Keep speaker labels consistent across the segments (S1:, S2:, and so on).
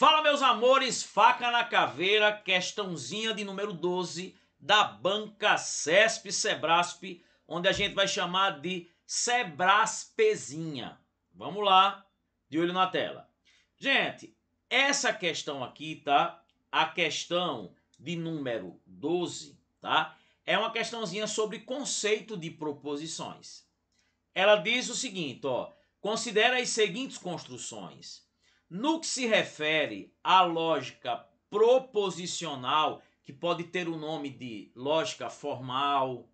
S1: Fala, meus amores, faca na caveira, questãozinha de número 12 da banca CESP Sebrasp, onde a gente vai chamar de Sebraspezinha. Vamos lá, de olho na tela. Gente, essa questão aqui, tá? A questão de número 12, tá? É uma questãozinha sobre conceito de proposições. Ela diz o seguinte, ó, considera as seguintes construções. No que se refere à lógica proposicional, que pode ter o nome de lógica formal,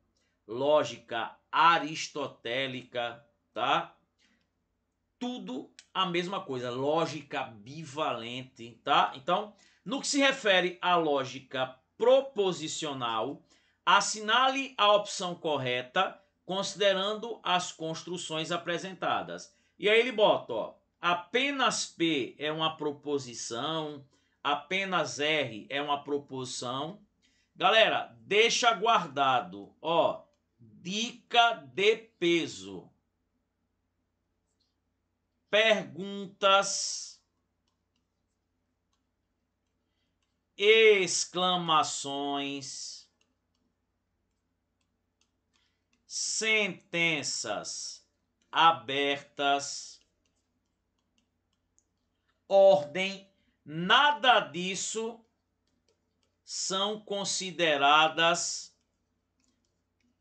S1: lógica aristotélica, tá? Tudo a mesma coisa, lógica bivalente, tá? Então, no que se refere à lógica proposicional, assinale a opção correta considerando as construções apresentadas. E aí ele bota, ó, apenas P é uma proposição, apenas R é uma proposição. Galera, deixa guardado, ó, dica de peso. Perguntas, exclamações, sentenças abertas ordem, nada disso são consideradas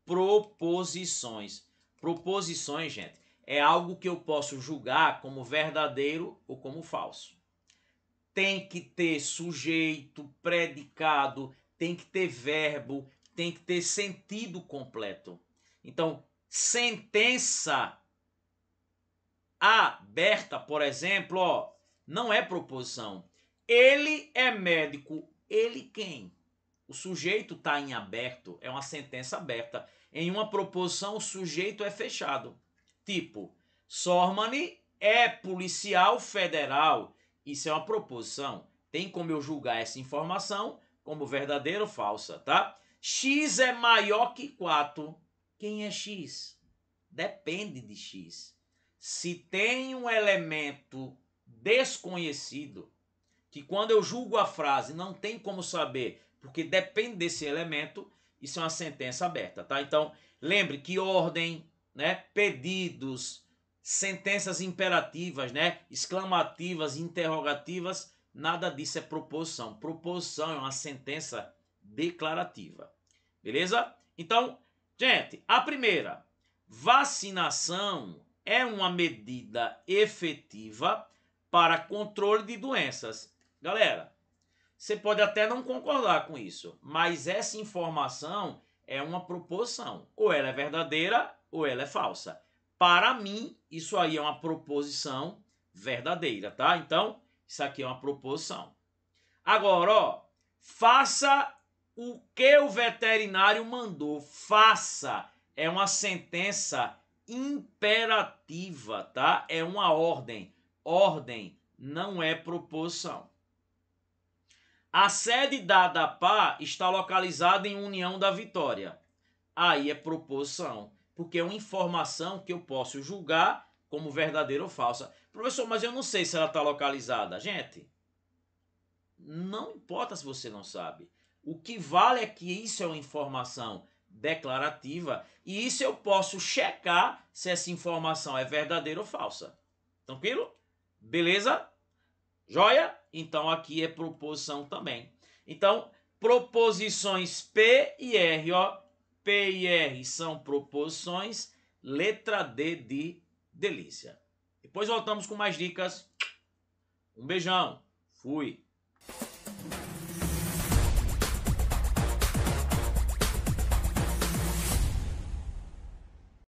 S1: proposições. Proposições, gente, é algo que eu posso julgar como verdadeiro ou como falso. Tem que ter sujeito, predicado, tem que ter verbo, tem que ter sentido completo. Então, sentença aberta, por exemplo, ó, não é proposição. Ele é médico. Ele quem? O sujeito está em aberto, é uma sentença aberta. Em uma proposição, o sujeito é fechado. Tipo, Sormani é policial federal. Isso é uma proposição. Tem como eu julgar essa informação como verdadeira ou falsa, tá? X é maior que 4. Quem é X? Depende de X. Se tem um elemento desconhecido, que quando eu julgo a frase não tem como saber, porque depende desse elemento, isso é uma sentença aberta, tá? Então, lembre que ordem, né, pedidos, sentenças imperativas, né, exclamativas, interrogativas, nada disso é proposição. Proposição é uma sentença declarativa. Beleza? Então, gente, a primeira, vacinação é uma medida efetiva para controle de doenças. Galera, você pode até não concordar com isso, mas essa informação é uma proposição. Ou ela é verdadeira ou ela é falsa. Para mim, isso aí é uma proposição verdadeira, tá? Então, isso aqui é uma proposição. Agora, ó, faça o que o veterinário mandou. Faça. É uma sentença imperativa, tá? É uma ordem ordem, não é proposição. A sede dada a Pá está localizada em União da Vitória. Aí é proposição, porque é uma informação que eu posso julgar como verdadeira ou falsa. Professor, mas eu não sei se ela está localizada. Gente, não importa se você não sabe. O que vale é que isso é uma informação declarativa e isso eu posso checar se essa informação é verdadeira ou falsa. Tranquilo? Beleza? Joia? Então aqui é proposição também. Então, proposições P e R, ó. P e R são proposições. Letra D de delícia. Depois voltamos com mais dicas. Um beijão. Fui.